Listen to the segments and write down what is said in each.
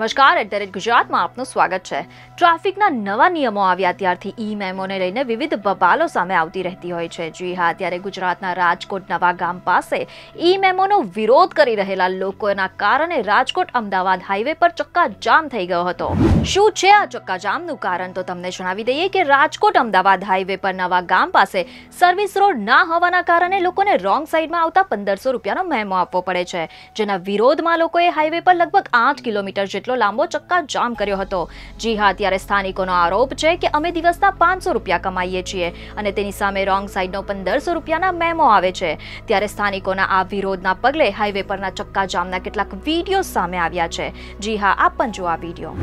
નમસ્કાર at the rate ગુજરાતમાં આપનું સ્વાગત છે ટ્રાફિકના નવા નિયમો આવ્યા ત્યારથી ઈ મેમોને લઈને વિવિધ બબાલો સામે આવતી રહેતી હોય છે જી હા ત્યારે ગુજરાતના રાજકોટ નવા ગામ પાસે ઈ મેમોનો વિરોધ કરી રહેલા લોકોના કારણે રાજકોટ અમદાવાદ હાઈવે પર ચક્કાજામ થઈ ગયો હતો શું છે આ ચક્કાજામનું કારણ તો તમને જણાવી દઈએ કે રાજકોટ અમદાવાદ હાઈવે પર નવા ગામ પાસે સર્વિસ રોડ ના હોવાના કારણે લોકોને રોંગ સાઈડમાં આવતા પંદરસો રૂપિયાનો મેમો આપવો પડે છે જેના વિરોધમાં લોકોએ હાઈવે પર લગભગ આઠ કિલોમીટર જેટલો લાંબો ચક્કા જામ કર્યો હતો. જી હા ત્યારે સ્થાનિકોનો આરોપ છે કે અમે દિવસના પાંચસો રૂપિયા કમાઈએ છીએ અને તેની સામે રોંગ સાઈડનો પંદરસો રૂપિયાના મેમો આવે છે. ત્યારે સ્થાનિકોના આ વિરોધના પગલે હાઈવે પરના ચક્કા જામના કેટલાક વીડિયો સામે આવ્યા છે. જી હા આપ પણ જો આ વીડિયો.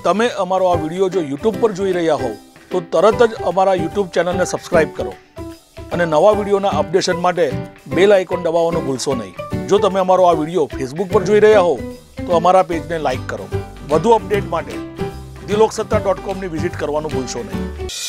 તમે અમારો આ વિડીયો જો યુટ્યુબ પર જોઈ રહ્યા હોવ તો તરત જ અમારા યુટ્યુબ ચેનલને સબસ્ક્રાઇબ કરો અને નવા વિડીયોના અપડેશન માટે બેલ આઇકોન દબાવવાનું ભૂલશો નહીં જો તમે અમારો આ વિડીયો ફેસબુક પર જોઈ રહ્યા હોવ તો અમારા પેજને લાઇક કરો વધુ અપડેટ માટે દિલોકસત્તા ડોટ કોમની વિઝિટ કરવાનું ભૂલશો નહીં